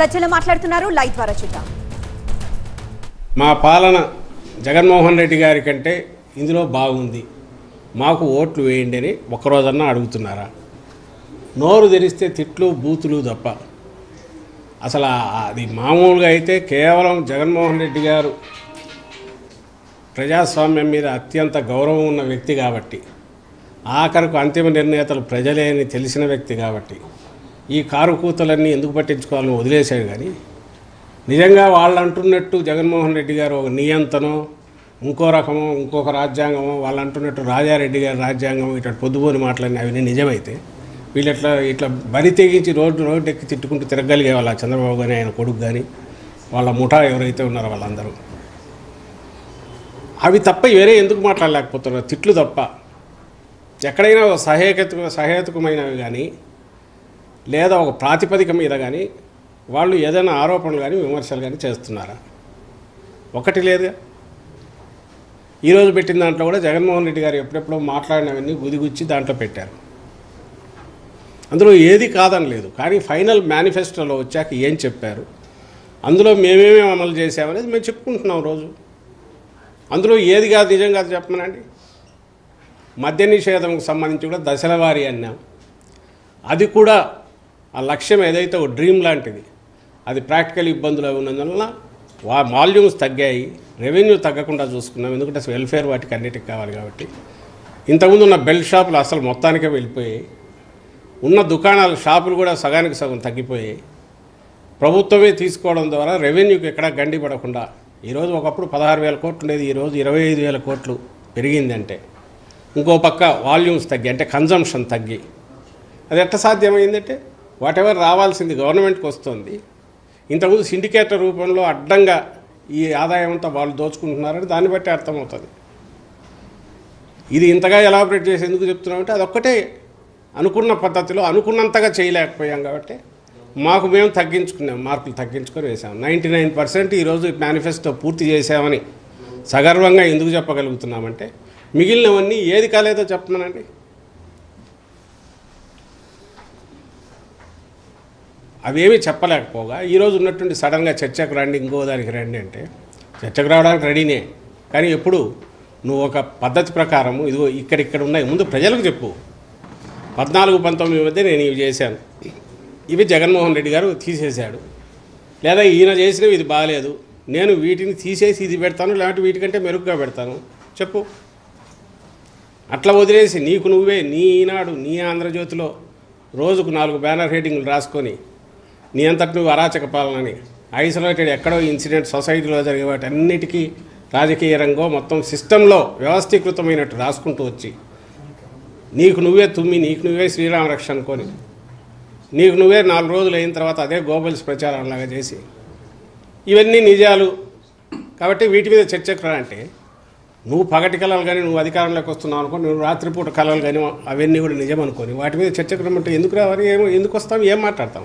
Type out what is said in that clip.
సజ్జల మాట్లాడుతున్నారు. లైవ్ ద్వారా చూద్దాం. మా పాలన జగన్మోహన్ రెడ్డి గారి కంటే ఇందులో బాగుంది. మాకు ఓట్లు వేయండి అని ఒక్కరోజన్నా అడుగుతున్నారా? నోరు తెరిస్తే తిట్లు బూతులు తప్ప. అసలు అది మామూలుగా అయితే కేవలం జగన్మోహన్ రెడ్డి గారు ప్రజాస్వామ్యం మీద అత్యంత గౌరవం ఉన్న వ్యక్తి కాబట్టి ఆఖరకు అంతిమ నిర్ణేతలు ప్రజలే అని తెలిసిన వ్యక్తి కాబట్టి ఈ కారు కూతలన్నీ ఎందుకు పట్టించుకోవాలని వదిలేశాడు కానీ నిజంగా వాళ్ళు అంటున్నట్టు జగన్మోహన్ రెడ్డి గారు ఒక నియంతనో ఇంకో రకమో ఇంకొక రాజ్యాంగమో వాళ్ళు అంటున్నట్టు రాజారెడ్డి గారి రాజ్యాంగం ఇట్లా పొద్దుపోని మాటలన్నీ అవన్నీ నిజమైతే వీళ్ళు ఇట్లా ఇట్లా బరి తెగించి రోడ్డు రోడ్డు ఎక్కి తిట్టుకుంటూ తిరగలిగే వాళ్ళ చంద్రబాబు కానీ ఆయన కొడుకు కానీ వాళ్ళ ముఠా ఎవరైతే ఉన్నారో వాళ్ళందరూ. అవి తప్ప వేరే ఎందుకు మాట్లాడలేకపోతున్నారు? తిట్లు తప్ప. ఎక్కడైనా సహేతుక సహేతుకమైనవి కానీ లేదా ఒక ప్రాతిపదిక మీద కానీ వాళ్ళు ఏదైనా ఆరోపణలు కానీ విమర్శలు కానీ చేస్తున్నారా? ఒకటి లేదుగా ఈరోజు పెట్టిన దాంట్లో కూడా జగన్మోహన్ రెడ్డి గారు ఎప్పుడెప్పుడో మాట్లాడినవన్నీ గుదిగుచ్చి దాంట్లో పెట్టారు. అందులో ఏది కాదని లేదు కానీ ఫైనల్ మేనిఫెస్టోలో వచ్చాక ఏం చెప్పారు? అందులో మేమేమేమి అమలు చేసామనేది మేము చెప్పుకుంటున్నాం రోజు. అందులో ఏది కాదు నిజం కాదు చెప్పమనండి. మద్య నిషేధంకు సంబంధించి కూడా దశలవారీ అన్నాం. అది కూడా ఆ లక్ష్యం ఏదైతే ఒక డ్రీమ్ లాంటిది అది ప్రాక్టికల్ ఇబ్బందులు అవి ఉన్నందువలన వా వాల్యూమ్స్ తగ్గాయి రెవెన్యూ తగ్గకుండా చూసుకున్నాం. ఎందుకంటే వెల్ఫేర్ వాటికి అన్నిటికి కావాలి కాబట్టి. ఇంతకుముందు ఉన్న బెల్ట్ షాపులు అసలు మొత్తానికే వెళ్ళిపోయాయి. ఉన్న దుకాణాలు షాపులు కూడా సగానికి సగం తగ్గిపోయాయి. ప్రభుత్వమే తీసుకోవడం ద్వారా రెవెన్యూకి ఎక్కడా గండి పడకుండా ఈరోజు ఒకప్పుడు పదహారు వేల కోట్లు ఉండేది ఈరోజు ఇరవై ఐదు వేల కోట్లు పెరిగిందంటే. ఇంకో పక్క వాల్యూమ్స్ తగ్గి అంటే కన్జంప్షన్ తగ్గి. అది ఎట్ట సాధ్యమైందంటే వాటెవర్ రావాల్సింది గవర్నమెంట్కి వస్తుంది. ఇంతకుముందు సిండికేటర్ రూపంలో అడ్డంగా ఈ ఆదాయం అంతా వాళ్ళు దోచుకుంటున్నారని దాన్ని బట్టి అర్థమవుతుంది. ఇది ఇంతగా ఎలాబరేట్ చేసి ఎందుకు చెప్తున్నామంటే అదొక్కటే అనుకున్న పద్ధతిలో అనుకున్నంతగా చేయలేకపోయాం కాబట్టి మాకు మేము తగ్గించుకున్నాం మార్కులు తగ్గించుకొని వేసాం నైంటీ నైన్ పర్సెంట్ ఈరోజు మేనిఫెస్టో పూర్తి చేసామని సగర్వంగా ఎందుకు చెప్పగలుగుతున్నామంటే మిగిలినవన్నీ ఏది కాలేదో చెప్తున్నానండి అవేమీ చెప్పలేకపోగా. ఈరోజు ఉన్నటువంటి సడన్గా చర్చకు రండి ఇంకో దానికి రండి అంటే చర్చకు రావడానికి రెడీనే. కానీ ఎప్పుడు? నువ్వు ఒక పద్ధతి ప్రకారము ఇదిగో ఇక్కడిక్కడ ఉన్నాయి ముందు ప్రజలకు చెప్పు. పద్నాలుగు పంతొమ్మిది మధ్య నేను ఇవి చేశాను. ఇవి జగన్మోహన్ రెడ్డి గారు తీసేశాడు. లేదా ఈయన చేసినవి ఇది బాగాలేదు నేను వీటిని తీసేసి ఇది పెడతాను లేకపోతే వీటికంటే మెరుగ్గా పెడతాను. చెప్పు. అట్లా వదిలేసి నీకు నువ్వే నీ ఈనాడు నీ ఆంధ్రజ్యోతిలో రోజుకు నాలుగు బ్యానర్ హెడ్డింగ్లు రాసుకొని నీ అంతటి నువ్వు అరాచక పాలనని. ఐసోలేటెడ్ ఎక్కడో ఇన్సిడెంట్ సొసైటీలో జరిగే వాటి అన్నిటికీ రాజకీయ రంగం మొత్తం సిస్టంలో వ్యవస్థీకృతమైనట్టు రాసుకుంటూ వచ్చి నీకు నువ్వే తుమ్మి నీకు నువ్వే శ్రీరామ రక్ష అనుకొని నీకు నువ్వే నాలుగు రోజులు అయిన తర్వాత అదే గోబల్స్ ప్రచారంలాగా చేసి ఇవన్నీ నిజాలు. కాబట్టి వీటి మీద చర్చకు రా అంటే నువ్వు పగటి కళలు కానీ నువ్వు అధికారంలోకి వస్తున్నావు అనుకో నువ్వు రాత్రిపూట కళలు కానీ అవన్నీ కూడా నిజం అనుకోని వాటి మీద చర్చకు రమ్మంటే ఎందుకు రావాలి ఏమో ఎందుకు వస్తాం ఏం మాట్లాడతాం?